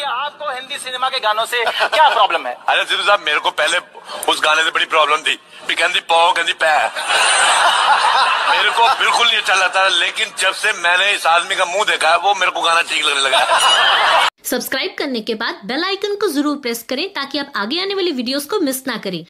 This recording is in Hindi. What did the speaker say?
आपको हिंदी सिनेमा के गानों से क्या प्रॉब्लम है? अरे सिद्धू साहब मेरे को पहले उस गाने से बड़ी प्रॉब्लम थी। भी कहती पौ कहती पै। मेरे को बिल्कुल नहीं अच्छा लगता लेकिन जब से मैंने इस आदमी का मुँह देखा है वो मेरे को गाना ठीक लगने लगा। सब्सक्राइब करने के बाद बेल आइकन को ज़रूर प्रेस करें ताकि आप आगे आने वाली वीडियोस को मिस ना करें।